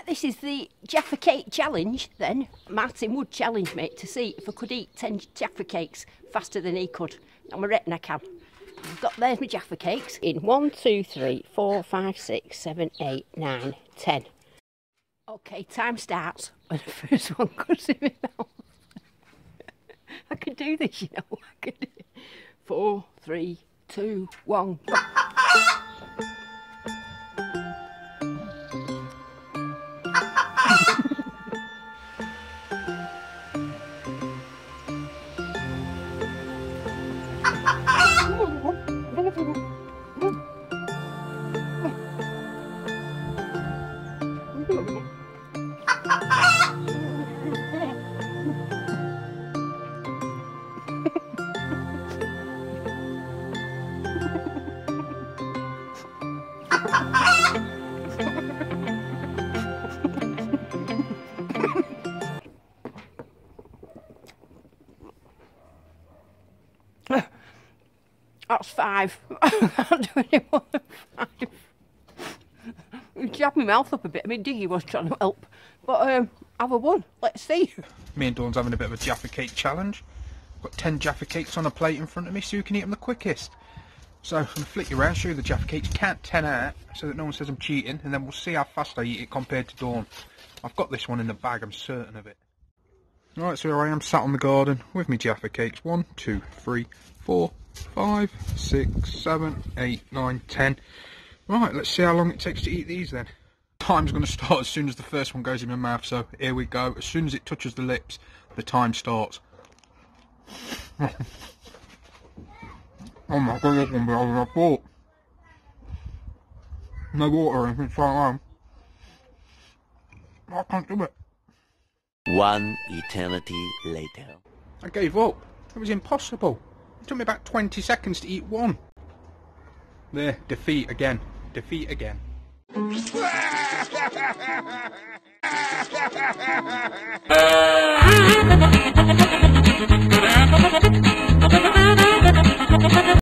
Right, this is the Jaffa Cake Challenge then. Martin would challenge me to see if I could eat 10 Jaffa Cakes faster than he could. And I reckon I can. I've got, there's my Jaffa Cakes in 1, 2, 3, 4, 5, 6, 7, 8, 9, 10. Okay, time starts when the first one goes in my mouth. I can do this, you know. I can do it. Four, three, two, one, go. Thank you. That's five. I can't do any more than five. You my mouth up a bit. I mean, Diggy was trying to help. But um, have a one. Let's see. Me and Dawn's having a bit of a Jaffa Cake challenge. Got 10 Jaffa Cakes on a plate in front of me so you can eat them the quickest. So I'm going to flick you around, show you the Jaffa Cakes, count 10 out so that no one says I'm cheating, and then we'll see how fast I eat it compared to Dawn. I've got this one in the bag, I'm certain of it. Right, so here I am sat on the garden with me Jaffa Cakes. One, two, three, four, five, six, seven, eight, nine, ten. Right, let's see how long it takes to eat these then. Time's going to start as soon as the first one goes in my mouth, so here we go. As soon as it touches the lips, the time starts. oh my god, this one better than I thought. No water or anything, so um, I can't do it. One eternity later. I gave up. It was impossible. It took me about 20 seconds to eat one. There, defeat again. Defeat again.